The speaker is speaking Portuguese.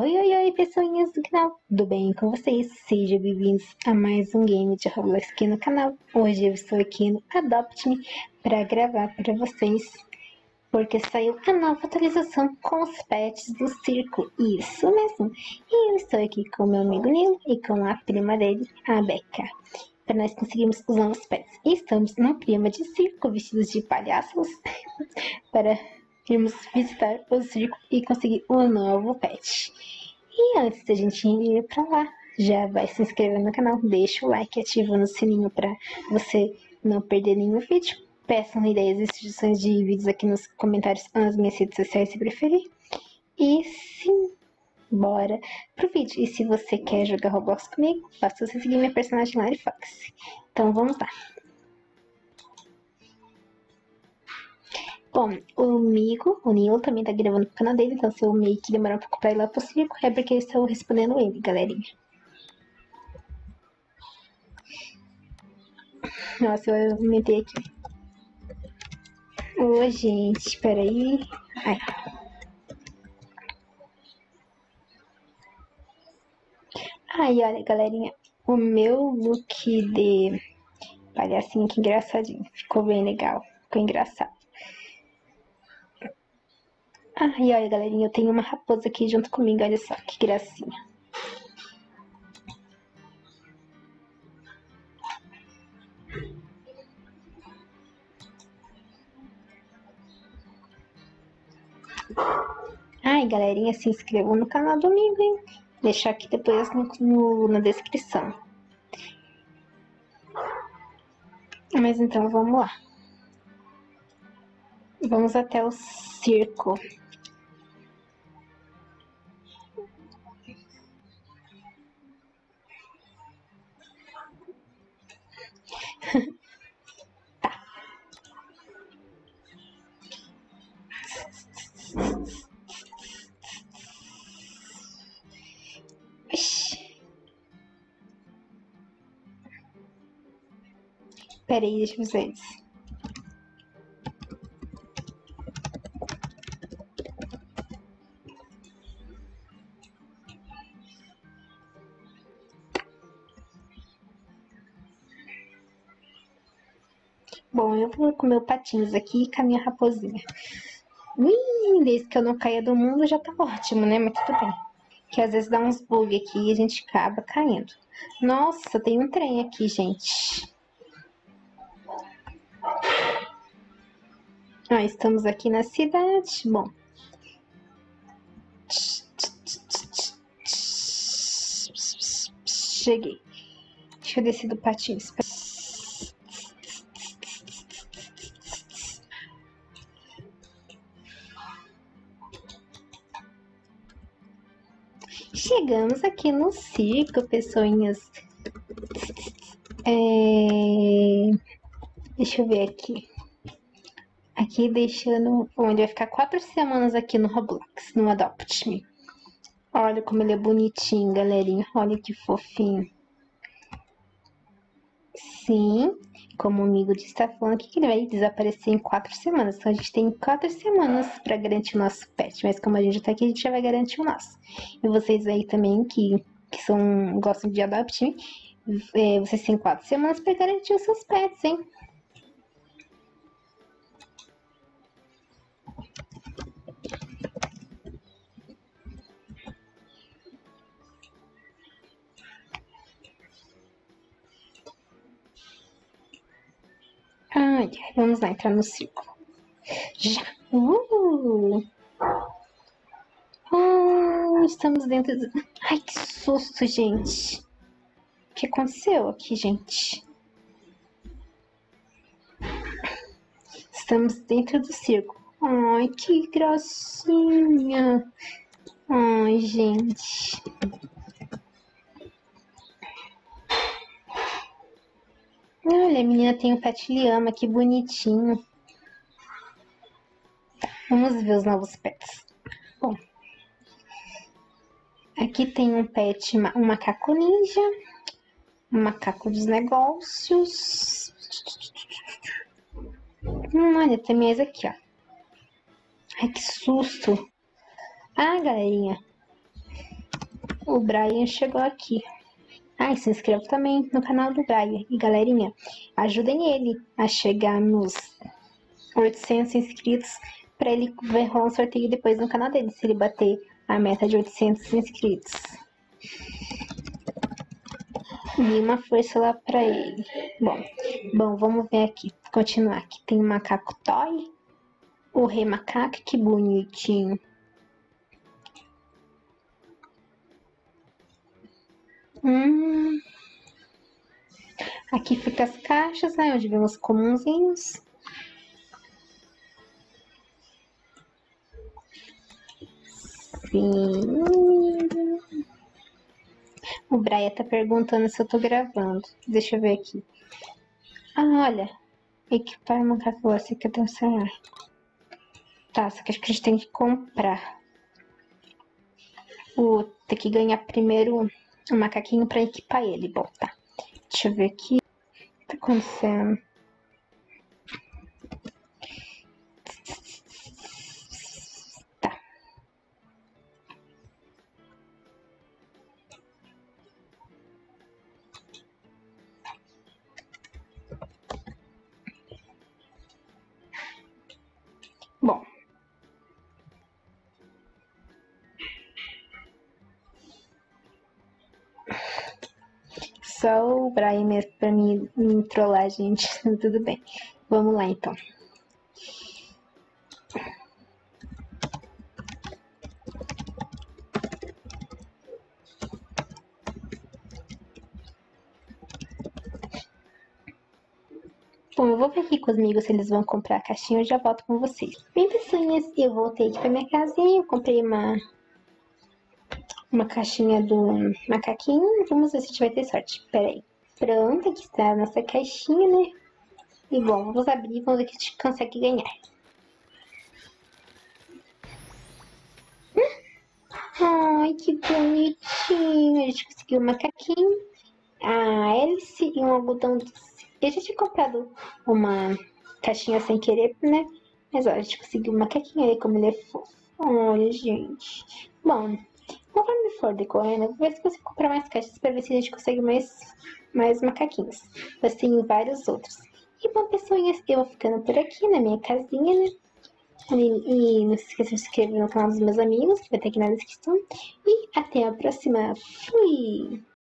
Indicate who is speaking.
Speaker 1: Oi, oi, oi, pessoinhas do canal, tudo bem com vocês? Sejam bem-vindos a mais um game de Roblox aqui no canal. Hoje eu estou aqui no Adopt Me para gravar para vocês, porque saiu a nova atualização com os pets do circo, isso mesmo. E eu estou aqui com meu amigo Nilo e com a prima dele, a Becca, para nós conseguirmos os novos pets. E estamos num clima de circo, vestidos de palhaços, para irmos visitar o circo e conseguir um novo pet. E antes da gente ir pra lá, já vai se inscrever no canal, deixa o like, ativando o sininho para você não perder nenhum vídeo. Peçam ideias e sugestões de vídeos aqui nos comentários nas minhas redes sociais se preferir. E sim, bora pro vídeo. E se você quer jogar Roblox comigo, basta você seguir minha personagem Lari Fox. Então vamos lá. Bom, o Migo, o Nilo também tá gravando pro canal dele, então se eu meio que demorar um pouco pra ir lá pro circo, é porque eu estou respondendo ele, galerinha. Nossa, eu aumentei aqui. Ô, gente, peraí. Ai. Aí, olha, galerinha, o meu look de palhacinho, que engraçadinho. Ficou bem legal, ficou engraçado. Ah, e olha, galerinha, eu tenho uma raposa aqui junto comigo, olha só, que gracinha. Ai, galerinha, se inscrevam no canal domingo, hein? Deixar aqui depois no, no, na descrição. Mas então, vamos lá. Vamos até o circo. Peraí, deixa isso. Bom, eu vou com meu patins aqui e com a minha raposinha. Ui, desde que eu não caia do mundo já tá ótimo, né? Mas tudo bem. Que às vezes dá uns bug aqui e a gente acaba caindo. Nossa, tem um trem aqui, gente. Ah, estamos aqui na cidade. Bom. Cheguei. Deixa eu descer do patins. Chegamos aqui no circo, pessoinhas. É... Deixa eu ver aqui. Aqui deixando... Bom, ele vai ficar quatro semanas aqui no Roblox, no Adopt Me. Olha como ele é bonitinho, galerinha. Olha que fofinho. Sim, como o amigo está falando aqui que ele vai desaparecer em quatro semanas. Então a gente tem quatro semanas para garantir o nosso pet. Mas como a gente está aqui, a gente já vai garantir o nosso. E vocês aí também que, que são, gostam de adopt, é, vocês têm quatro semanas para garantir os seus pets, hein? Vamos lá entrar no círculo. Já! Uh! Oh, estamos dentro do... Ai, que susto, gente! O que aconteceu aqui, gente? Estamos dentro do círculo. Ai, que gracinha! Ai, gente. Olha, a menina tem um pet lhama, que bonitinho. Vamos ver os novos pets. Bom, aqui tem um pet, um macaco ninja, um macaco dos negócios. Hum, olha, tem mais aqui, ó. Ai, que susto. Ah, galerinha. o Brian chegou aqui. Ah, e se inscreva também no canal do Brian. E galerinha, ajudem ele a chegar nos 800 inscritos para ele rolar um sorteio depois no canal dele, se ele bater a meta de 800 inscritos. E uma força lá para ele. Bom, bom, vamos ver aqui. Continuar aqui. Tem o macaco Toy. O rei macaco, que bonitinho. Hum. Aqui fica as caixas, né? Onde vemos comunzinhos. Sim. O Braia tá perguntando se eu tô gravando. Deixa eu ver aqui. Ah, olha. Equipar macaco você que tem um celular. Tá, só que acho que a gente tem que comprar. O, tem que ganhar primeiro um macaquinho pra equipar ele. Bom, tá. Deixa eu ver aqui. O que tá acontecendo? Só o Brian mesmo pra mim me trollar, gente. Tudo bem. Vamos lá, então. Bom, eu vou ver aqui com os amigos se eles vão comprar a caixinha, eu já volto com vocês. Bem, pessoinhas, eu voltei aqui pra minha casinha, eu comprei uma uma caixinha do macaquinho. Vamos ver se a gente vai ter sorte. Pera aí. Pronto, aqui está a nossa caixinha, né? E bom, vamos abrir e vamos ver que a gente consegue ganhar. Ai, que bonitinho. A gente conseguiu um macaquinho, a hélice e um algodão doce. E a gente tinha comprado uma caixinha sem querer, né? Mas olha, a gente conseguiu um macaquinho aí, como ele é fofo. Olha, gente. Bom, Conforme for decorrendo, eu vou ver se consigo comprar mais caixas para ver se a gente consegue mais, mais macaquinhos. Mas tem vários outros. E bom, pessoinhas, eu vou ficando por aqui na minha casinha, né? E, e não se esqueça de se inscrever no canal dos meus amigos, que vai ter aqui na descrição. E até a próxima. Fui!